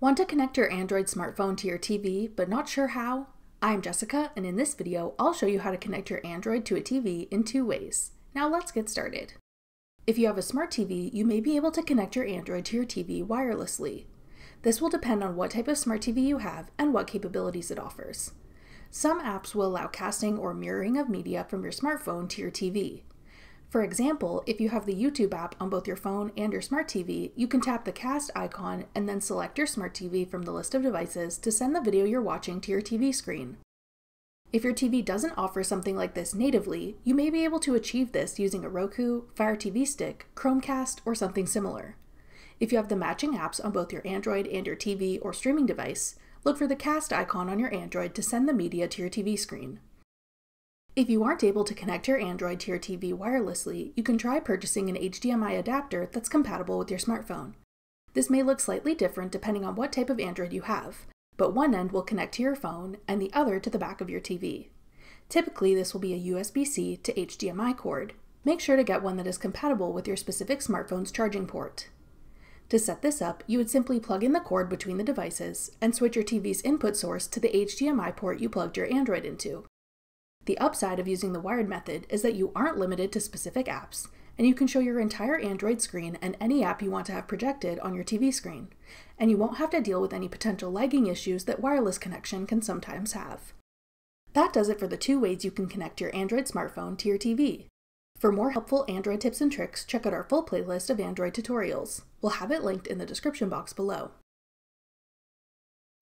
Want to connect your Android smartphone to your TV, but not sure how? I'm Jessica, and in this video, I'll show you how to connect your Android to a TV in two ways. Now let's get started. If you have a smart TV, you may be able to connect your Android to your TV wirelessly. This will depend on what type of smart TV you have and what capabilities it offers. Some apps will allow casting or mirroring of media from your smartphone to your TV. For example, if you have the YouTube app on both your phone and your smart TV, you can tap the cast icon and then select your smart TV from the list of devices to send the video you're watching to your TV screen. If your TV doesn't offer something like this natively, you may be able to achieve this using a Roku, Fire TV Stick, Chromecast, or something similar. If you have the matching apps on both your Android and your TV or streaming device, look for the cast icon on your Android to send the media to your TV screen. If you aren't able to connect your Android to your TV wirelessly, you can try purchasing an HDMI adapter that's compatible with your smartphone. This may look slightly different depending on what type of Android you have, but one end will connect to your phone and the other to the back of your TV. Typically, this will be a USB-C to HDMI cord. Make sure to get one that is compatible with your specific smartphone's charging port. To set this up, you would simply plug in the cord between the devices and switch your TV's input source to the HDMI port you plugged your Android into. The upside of using the wired method is that you aren't limited to specific apps, and you can show your entire Android screen and any app you want to have projected on your TV screen, and you won't have to deal with any potential lagging issues that wireless connection can sometimes have. That does it for the two ways you can connect your Android smartphone to your TV. For more helpful Android tips and tricks, check out our full playlist of Android tutorials. We'll have it linked in the description box below.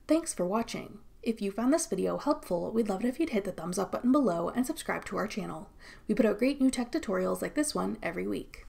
Thanks for watching. If you found this video helpful, we'd love it if you'd hit the thumbs up button below and subscribe to our channel. We put out great new tech tutorials like this one every week.